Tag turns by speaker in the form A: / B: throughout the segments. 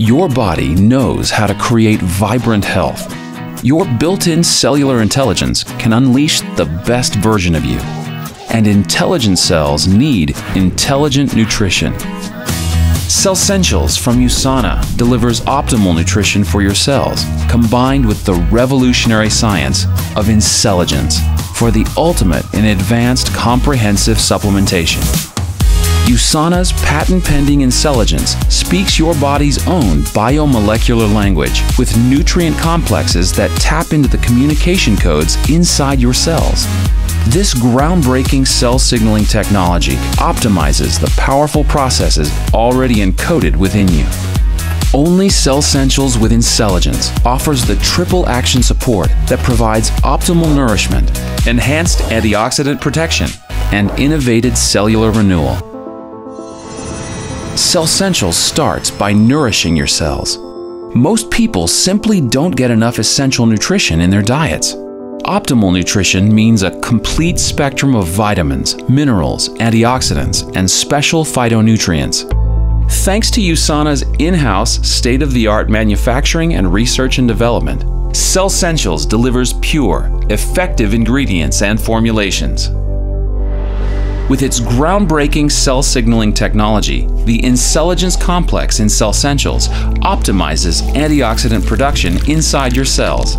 A: Your body knows how to create vibrant health. Your built in cellular intelligence can unleash the best version of you. And intelligent cells need intelligent nutrition. Cellsentials from USANA delivers optimal nutrition for your cells, combined with the revolutionary science of InCelligence for the ultimate in advanced comprehensive supplementation. USANA's patent pending InCelligence speaks your body's own biomolecular language with nutrient complexes that tap into the communication codes inside your cells. This groundbreaking cell signaling technology optimizes the powerful processes already encoded within you. Only Cellsentials with InCelligence offers the triple action support that provides optimal nourishment, enhanced antioxidant protection, and innovated cellular renewal. Cellsentials starts by nourishing your cells. Most people simply don't get enough essential nutrition in their diets. Optimal nutrition means a complete spectrum of vitamins, minerals, antioxidants, and special phytonutrients. Thanks to USANA's in-house, state-of-the-art manufacturing and research and development, Cellsentials delivers pure, effective ingredients and formulations. With its groundbreaking cell signaling technology, the InCelligence complex in Cellsentials optimizes antioxidant production inside your cells.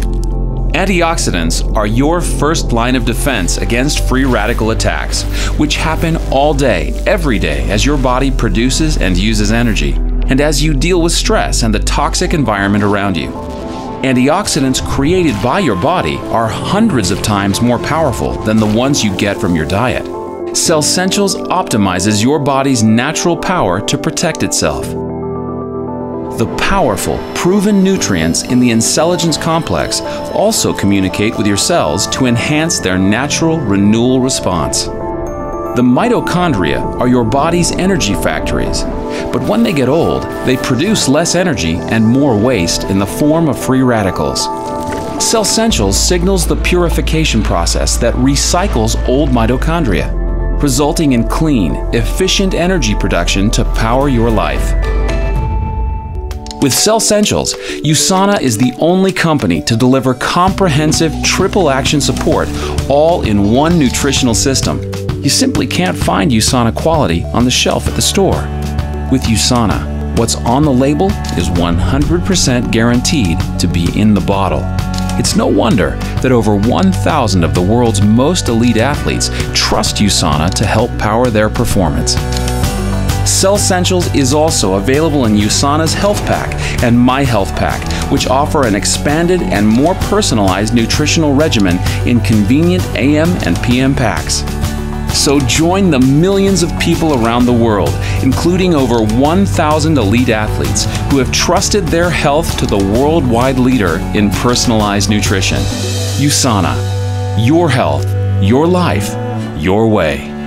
A: Antioxidants are your first line of defense against free radical attacks, which happen all day, every day, as your body produces and uses energy, and as you deal with stress and the toxic environment around you. Antioxidants created by your body are hundreds of times more powerful than the ones you get from your diet. Cellsentials optimizes your body's natural power to protect itself. The powerful, proven nutrients in the InCelligence complex also communicate with your cells to enhance their natural renewal response. The mitochondria are your body's energy factories, but when they get old, they produce less energy and more waste in the form of free radicals. Cellsentials signals the purification process that recycles old mitochondria resulting in clean, efficient energy production to power your life. With Cellsentials, USANA is the only company to deliver comprehensive triple action support all in one nutritional system. You simply can't find USANA quality on the shelf at the store. With USANA, what's on the label is 100% guaranteed to be in the bottle. It's no wonder that over 1,000 of the world's most elite athletes trust USANA to help power their performance. CellSentials is also available in USANA's HealthPak and MyHealthPak, which offer an expanded and more personalized nutritional regimen in convenient AM and PM packs. So join the millions of people around the world, including over 1,000 elite athletes who have trusted their health to the worldwide leader in personalized nutrition. USANA. Your health, your life, your way.